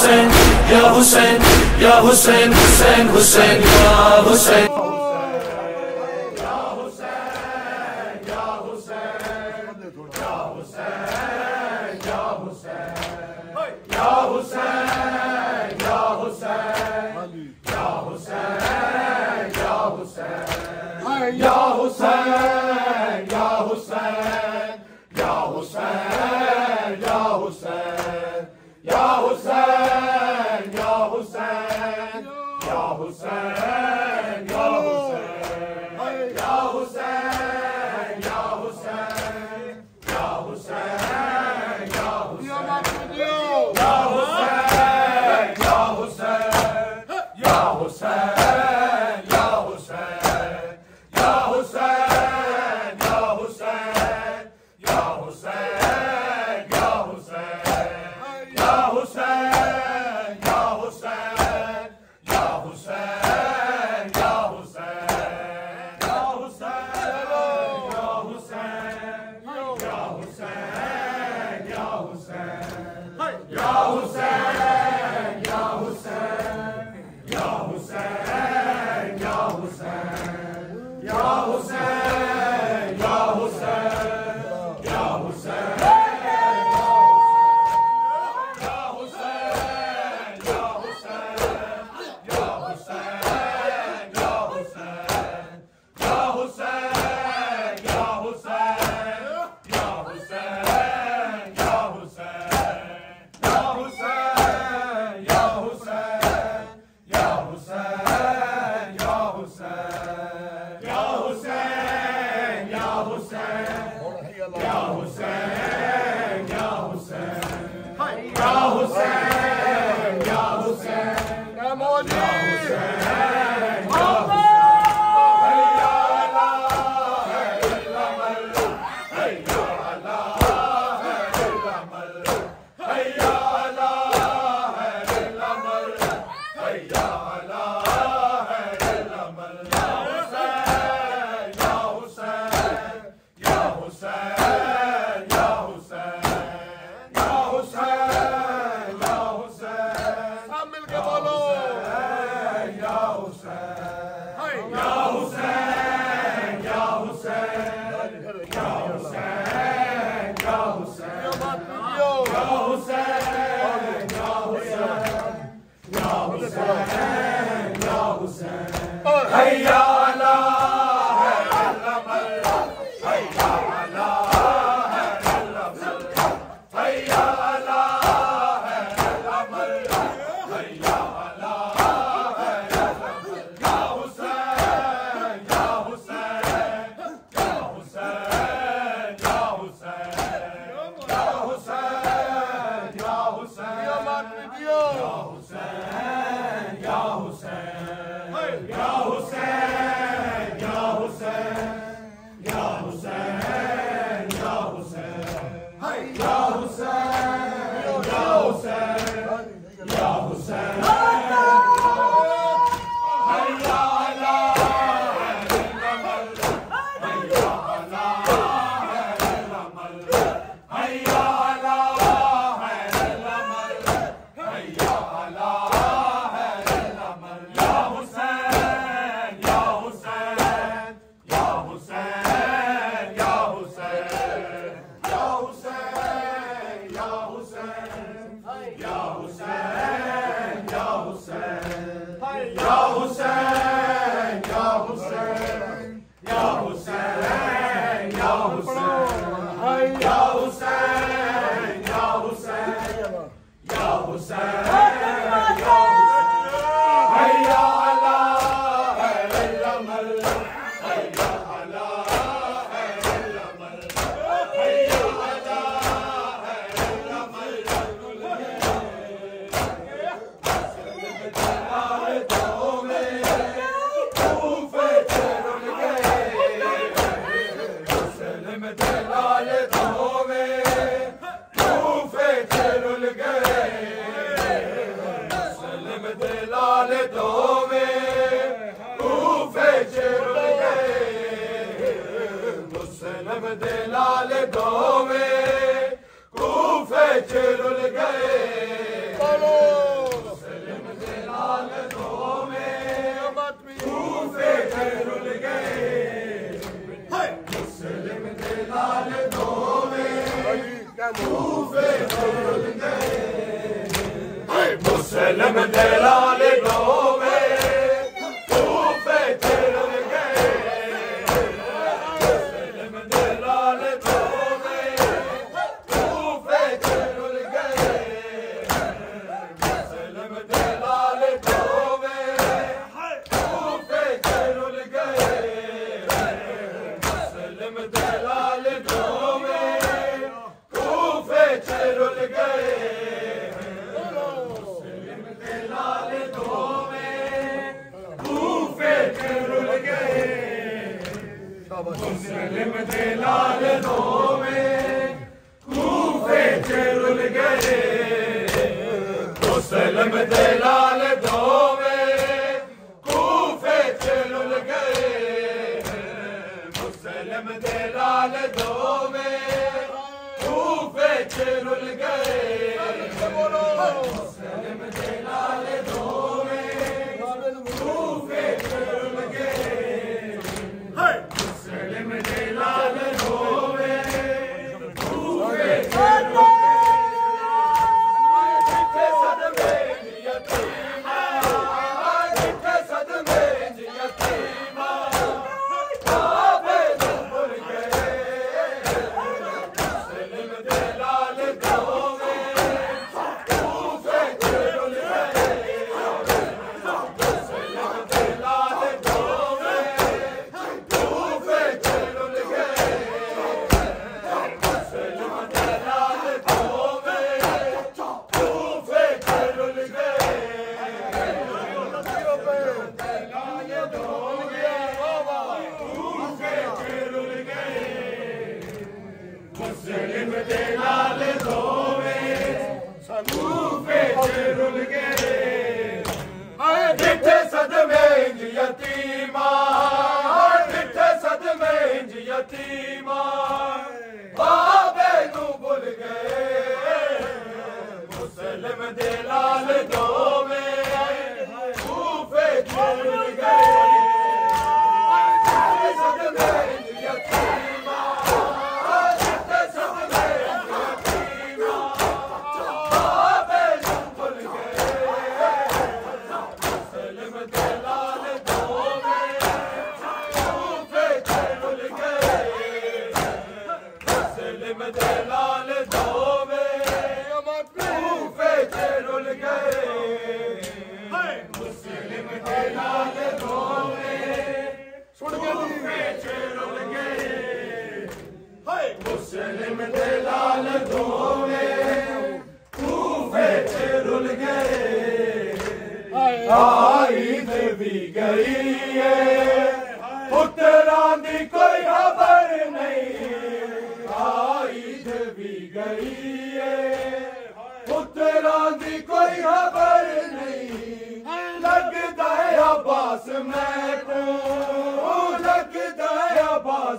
हुसैन या हुसैन या हुसैन हुसैन हुसैन या हुसैन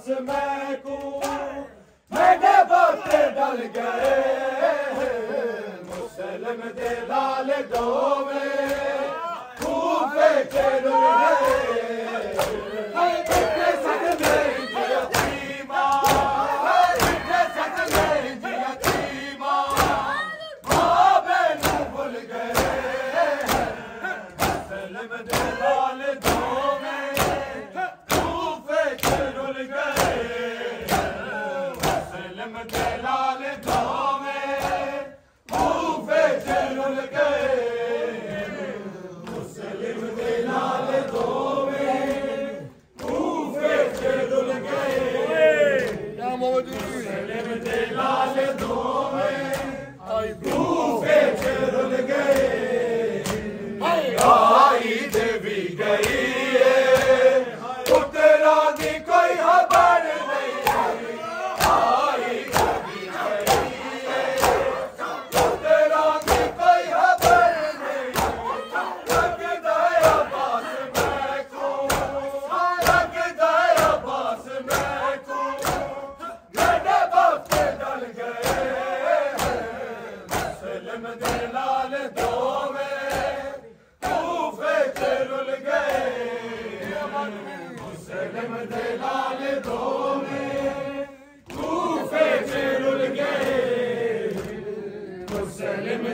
कसमें को मैंने बातें डल गए मुसलम दे लाल दो में खूब के Ay,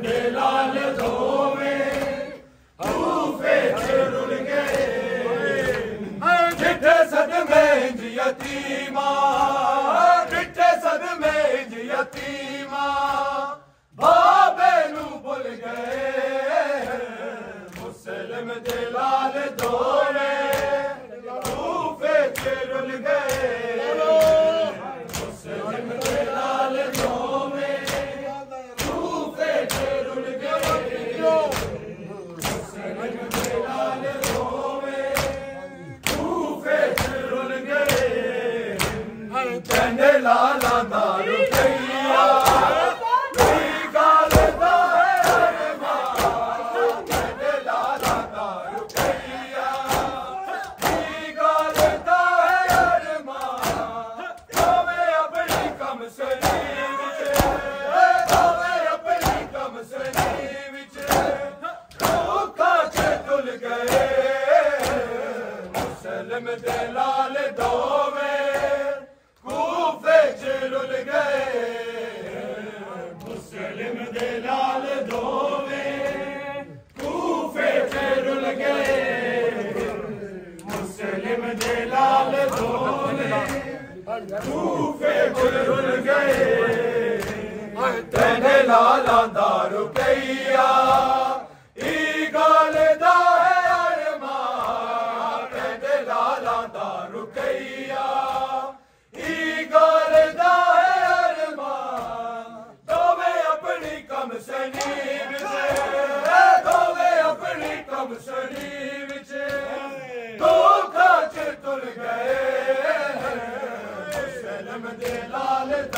de la lezo.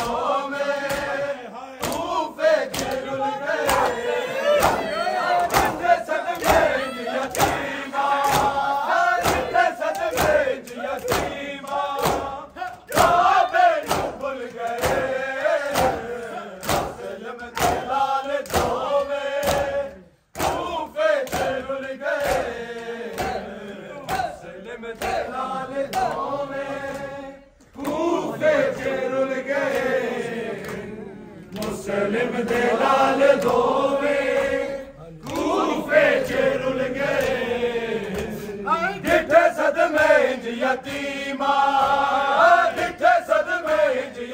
Oh. लाल दोवे सदमे सदमे जी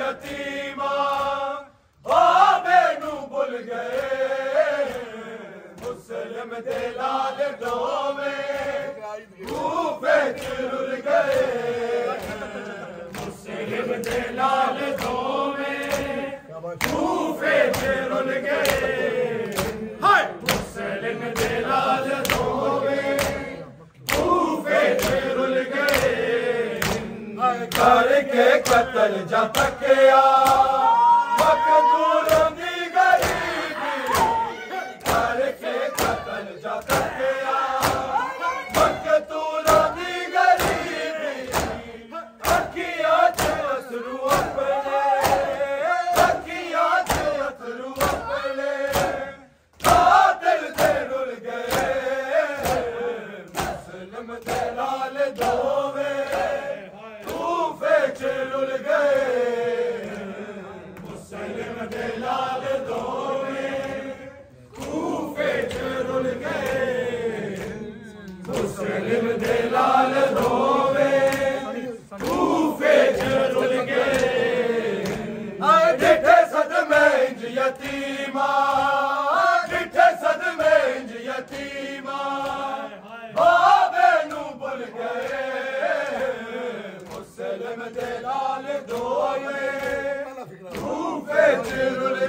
भुल गे मुस्लिम जे लाल दो में मुस्लिम जे लाल दो وفے پیروں ل گئے ہائے سلن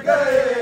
गए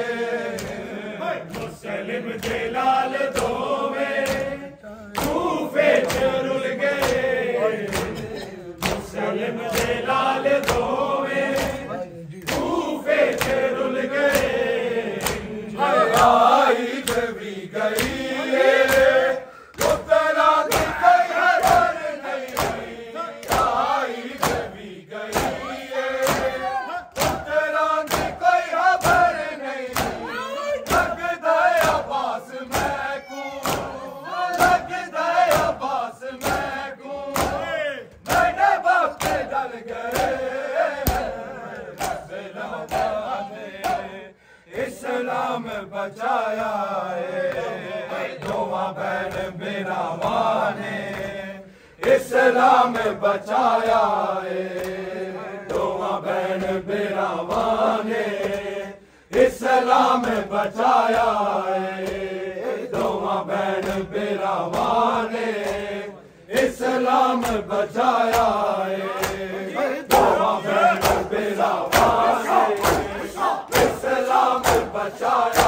Bacharya.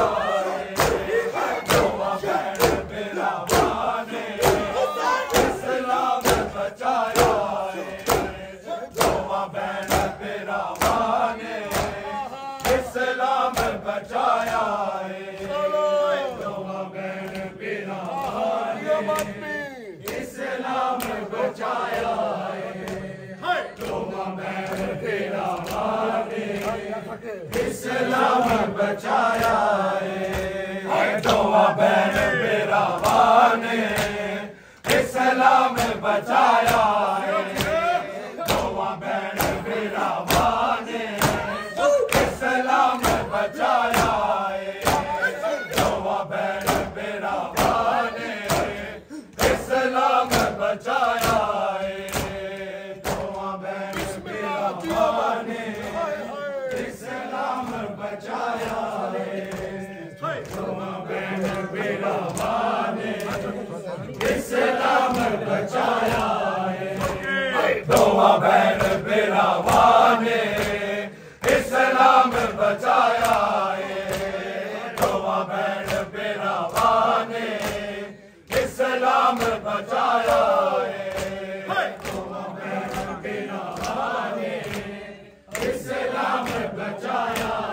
इस्लाम बचाया है। दोआ बहन मेरा ने इस्लाम बचाया बचाया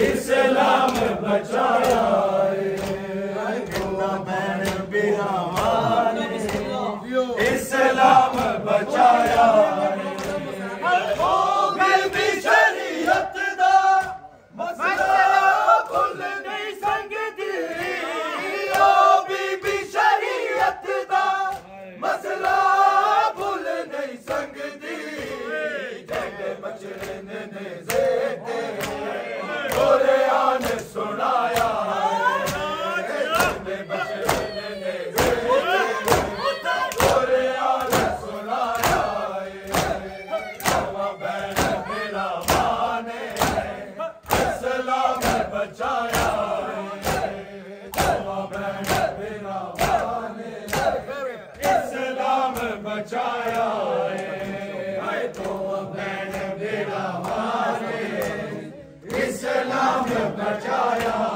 इस्लाम बचाए बचाया